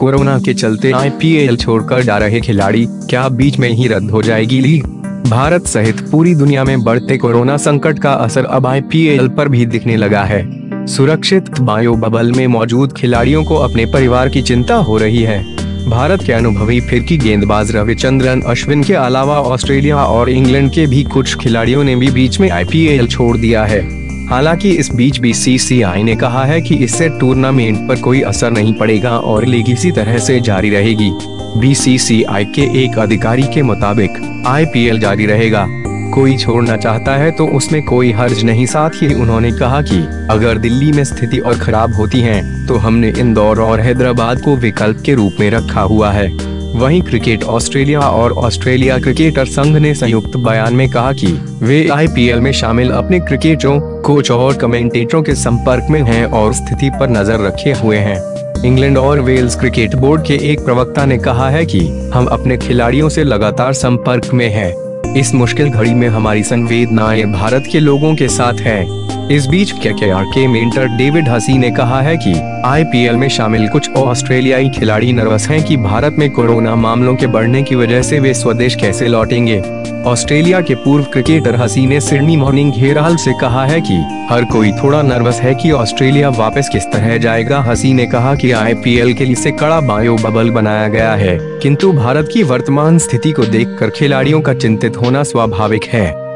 Corona के चलते IPL छोड़कर जा रहे खिलाड़ी क्या बीच में ही रद्द हो जाएगी लीग? भारत सहित पूरी दुनिया में बढ़ते कोरोना संकट का असर अब आईपीएल पर भी दिखने लगा है। सुरक्षित बायो बबल में मौजूद खिलाड़ियों को अपने परिवार की चिंता हो रही है। भारत के अनुभवी फिरकी गेंदबाज रविचंद्रन अश्विन के अलावा ऑस्ट्रेलिया और इंग्लैंड के भी कुछ खिलाड़ियों ने भी बीच में आईपीएल छोड़ दिया है। हालाँकि इस बीच बीसीसीआई ने कहा है कि इससे टूर्नामेंट पर कोई असर नहीं पड़ेगा और लीग इसी तरह से जारी रहेगी। बीसीसीआई के एक अधिकारी के मुताबिक आईपीएल जारी रहेगा। कोई छोड़ना चाहता है तो उसमें कोई हर्ज नहीं, साथ ही उन्होंने कहा कि अगर दिल्ली में स्थिति और खराब होती है तो हमने इंदौर और हैदराबाद को विकल्प के रूप में रखा हुआ है। वहीं क्रिकेट ऑस्ट्रेलिया और ऑस्ट्रेलिया क्रिकेटर संघ ने संयुक्त बयान में कहा कि वे आईपीएल में शामिल अपने क्रिकेटरों कोच और कमेंटेटरों के संपर्क में हैं और स्थिति पर नज़र रखे हुए हैं। इंग्लैंड और वेल्स क्रिकेट बोर्ड के एक प्रवक्ता ने कहा है कि हम अपने खिलाड़ियों से लगातार संपर्क में हैं। इस मुश्किल घड़ी में हमारी संवेदनाएँ भारत के लोगों के साथ है। इस बीच के के मेंटर डेविड हसी ने कहा है कि आईपीएल में शामिल कुछ ऑस्ट्रेलियाई खिलाड़ी नर्वस हैं कि भारत में कोरोना मामलों के बढ़ने की वजह से वे स्वदेश कैसे लौटेंगे। ऑस्ट्रेलिया के पूर्व क्रिकेटर हसी ने सिडनी मॉर्निंग हेराल से कहा है कि, हर कोई थोड़ा नर्वस है कि ऑस्ट्रेलिया वापस किस तरह जाएगा। हसी ने कहा कि आईपीएल के लिए कड़ा बायो बबल बनाया गया है, किंतु भारत की वर्तमान स्थिति को देखकर खिलाड़ियों का चिंतित होना स्वाभाविक है।